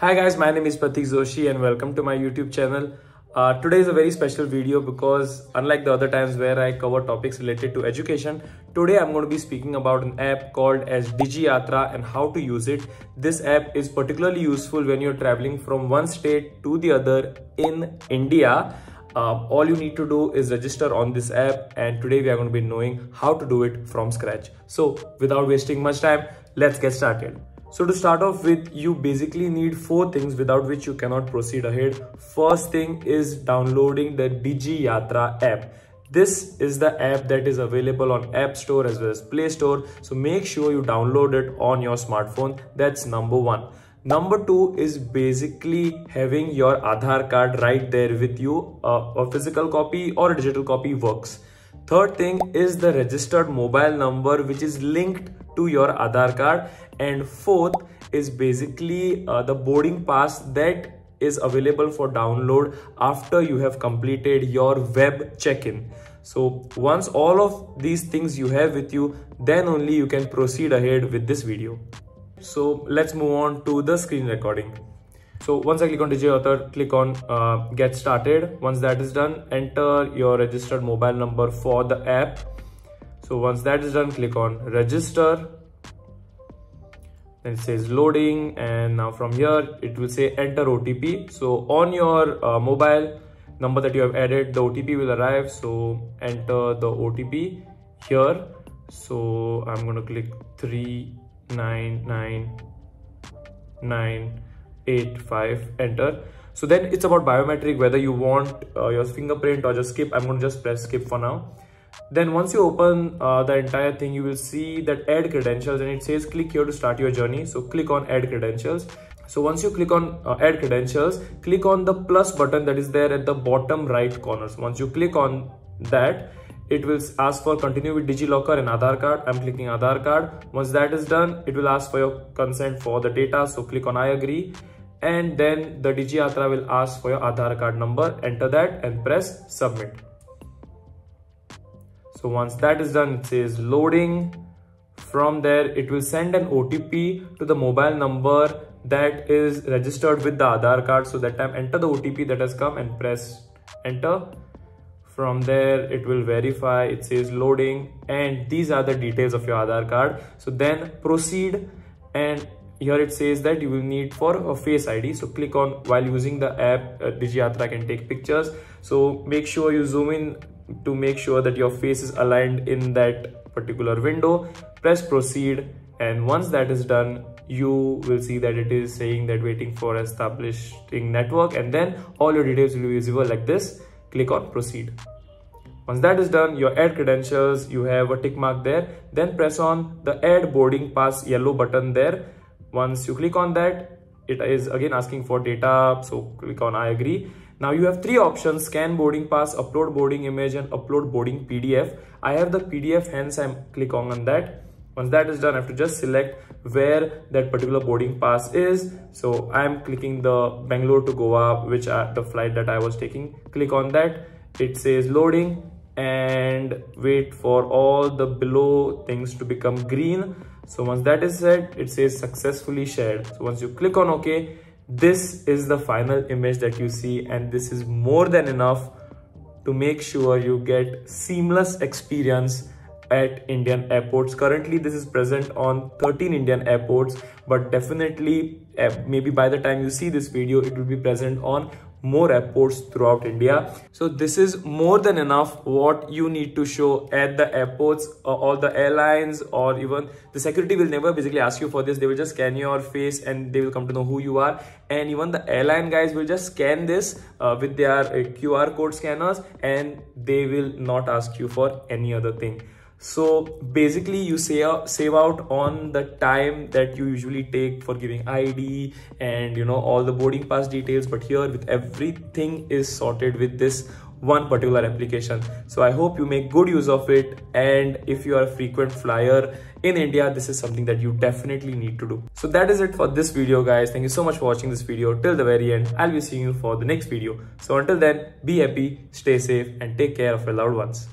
Hi guys, my name is Pratik Joshi and welcome to my YouTube channel. Uh, today is a very special video because unlike the other times where I cover topics related to education, today I'm going to be speaking about an app called as DigiYatra and how to use it. This app is particularly useful when you're traveling from one state to the other in India. Uh, all you need to do is register on this app and today we are going to be knowing how to do it from scratch. So without wasting much time, let's get started. So to start off with, you basically need four things without which you cannot proceed ahead. First thing is downloading the DigiYatra app. This is the app that is available on App Store as well as Play Store. So make sure you download it on your smartphone. That's number one. Number two is basically having your Aadhaar card right there with you. Uh, a physical copy or a digital copy works. Third thing is the registered mobile number which is linked to your Aadhaar card. And fourth is basically uh, the boarding pass that is available for download after you have completed your web check-in. So once all of these things you have with you then only you can proceed ahead with this video. So let's move on to the screen recording so once I click on DigiYatra, click on uh, get started. Once that is done, enter your registered mobile number for the app. So once that is done, click on register. Then it says loading and now from here it will say enter OTP so on your uh, mobile number that you have added the OTP will arrive. So enter the OTP here. So I'm going to click 399985 enter so then it's about biometric whether you want uh, your fingerprint or just skip I'm going to just press skip for now then once you open uh, the entire thing, you will see that add credentials and it says click here to start your journey. So click on add credentials. So once you click on uh, add credentials, click on the plus button that is there at the bottom right corner. So once you click on that, it will ask for continue with DigiLocker and Aadhaar card. I'm clicking Aadhaar card. Once that is done, it will ask for your consent for the data. So click on I agree. And then the DigiYatra will ask for your Aadhaar card number. Enter that and press submit. So once that is done, it says loading. From there, it will send an OTP to the mobile number that is registered with the Aadhaar card. So that time enter the OTP that has come and press enter. From there, it will verify, it says loading and these are the details of your Aadhaar card. So then proceed and here it says that you will need for a face id so click on while using the app uh, digiyatra can take pictures. So make sure you zoom in to make sure that your face is aligned in that particular window. Press proceed and once that is done you will see that it is saying that waiting for establishing network and then all your details will be visible like this. Click on proceed. Once that is done your add credentials you have a tick mark there. Then press on the add boarding pass yellow button there once you click on that it is again asking for data so click on i agree now you have three options, scan boarding pass, upload boarding image and upload boarding PDF. I have the PDF, hence I'm click on that. Once that is done, I have to just select where that particular boarding pass is. So I'm clicking the Bangalore to Goa, which are the flight that I was taking. Click on that. It says loading and wait for all the below things to become green. So once that is set, it says successfully shared. So once you click on OK, this is the final image that you see and this is more than enough to make sure you get seamless experience at Indian airports. Currently, this is present on 13 Indian airports, but definitely, eh, maybe by the time you see this video, it will be present on more airports throughout India. So this is more than enough what you need to show at the airports or uh, all the airlines or even the security will never basically ask you for this. They will just scan your face and they will come to know who you are. And even the airline guys will just scan this uh, with their uh, QR code scanners and they will not ask you for any other thing so basically you save, save out on the time that you usually take for giving id and you know all the boarding pass details but here with everything is sorted with this one particular application. So i hope you make good use of it and if you are a frequent flyer in india this is something that you definitely need to do. So that is it for this video guys. Thank you so much for watching this video. Till the very end i'll be seeing you for the next video. So until then be happy stay safe and take care of your loved ones